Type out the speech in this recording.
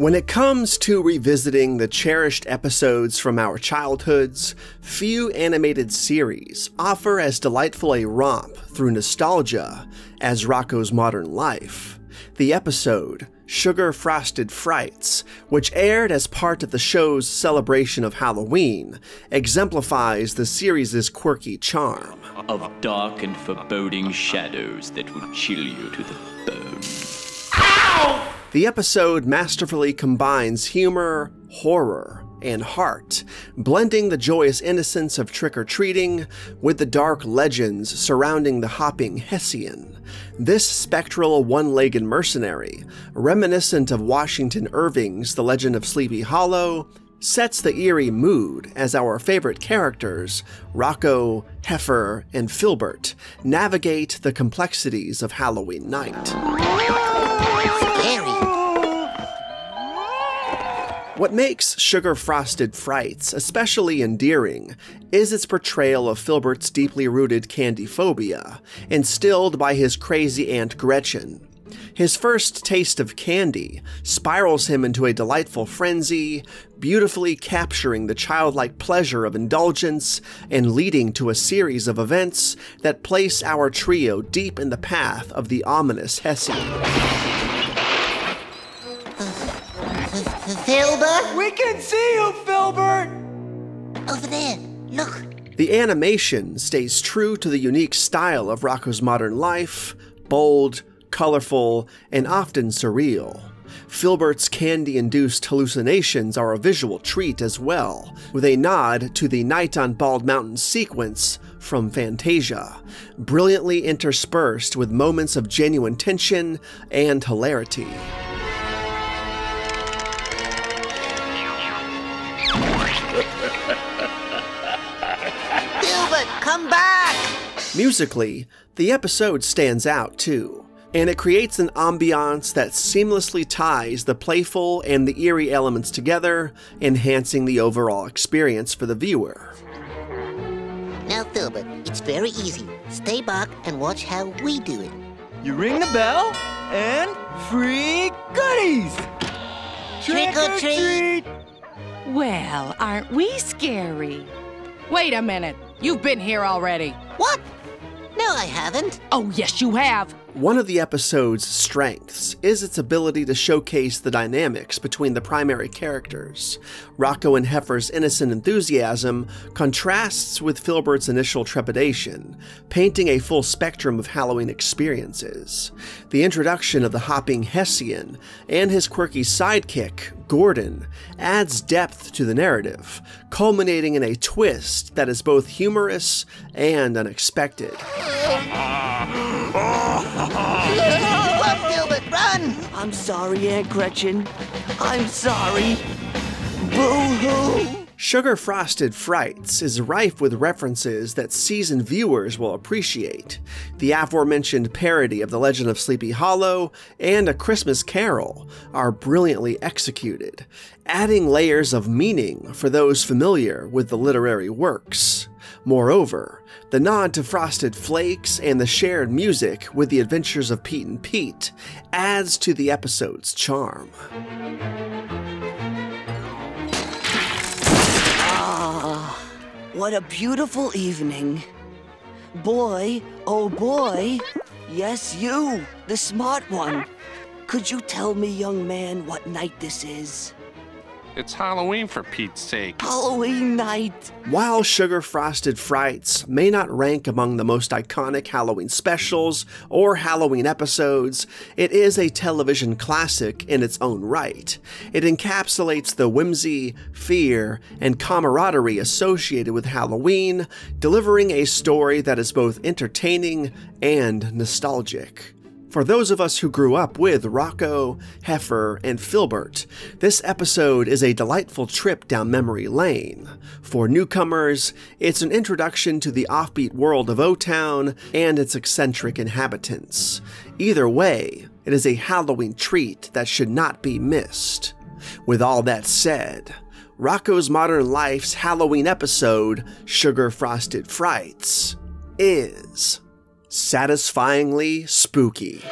When it comes to revisiting the cherished episodes from our childhoods, few animated series offer as delightful a romp through nostalgia as Rocko's Modern Life. The episode, Sugar Frosted Frights, which aired as part of the show's celebration of Halloween, exemplifies the series' quirky charm. Of dark and foreboding shadows that would chill you to the bone. The episode masterfully combines humor, horror, and heart, blending the joyous innocence of trick or treating with the dark legends surrounding the hopping Hessian. This spectral one legged mercenary, reminiscent of Washington Irving's The Legend of Sleepy Hollow, sets the eerie mood as our favorite characters, Rocko, Heffer, and Filburt, navigate the complexities of Halloween night. What makes Sugar Frosted Frights especially endearing is its portrayal of Filburt's deeply rooted candy phobia, instilled by his crazy Aunt Gretchen. His first taste of candy spirals him into a delightful frenzy, beautifully capturing the childlike pleasure of indulgence and leading to a series of events that place our trio deep in the path of the ominous Hessian. Filburt? We can see you, Filburt! Over there, look. The animation stays true to the unique style of Rocko's modern life bold, colorful, and often surreal. Filburt's candy induced hallucinations are a visual treat as well, with a nod to the Night on Bald Mountain sequence from Fantasia, brilliantly interspersed with moments of genuine tension and hilarity. Come back! Musically, the episode stands out too, and it creates an ambiance that seamlessly ties the playful and the eerie elements together, enhancing the overall experience for the viewer. Now, Filburt, it's very easy. Stay back and watch how we do it. You ring the bell, and free goodies! Trick or treat! Well, aren't we scary? Wait a minute. You've been here already. What? No, I haven't. Oh, yes, you have. One of the episode's strengths is its ability to showcase the dynamics between the primary characters. Rocko and Heffer's innocent enthusiasm contrasts with Filburt's initial trepidation, painting a full spectrum of Halloween experiences. The introduction of the hopping Hessian and his quirky sidekick, Gordon, adds depth to the narrative, culminating in a twist that is both humorous and unexpected. Ah. Run, Filburt, run! I'm sorry, Aunt Gretchen. I'm sorry. Boo-hoo! Sugar Frosted Frights is rife with references that seasoned viewers will appreciate. The aforementioned parody of The Legend of Sleepy Hollow and A Christmas Carol are brilliantly executed, adding layers of meaning for those familiar with the literary works. Moreover, the nod to Frosted Flakes and the shared music with the adventures of Pete and Pete adds to the episode's charm. What a beautiful evening. Boy, oh boy. Yes, you, the smart one. Could you tell me, young man, what night this is? It's Halloween for Pete's sake. Halloween night. While Sugar Frosted Frights may not rank among the most iconic Halloween specials or Halloween episodes, it is a television classic in its own right. It encapsulates the whimsy, fear, and camaraderie associated with Halloween, delivering a story that is both entertaining and nostalgic. For those of us who grew up with Rocko, Heffer, and Filburt, this episode is a delightful trip down memory lane. For newcomers, it's an introduction to the offbeat world of O Town and its eccentric inhabitants. Either way, it is a Halloween treat that should not be missed. With all that said, Rocko's Modern Life's Halloween episode, Sugar Frosted Frights, is satisfyingly spooky.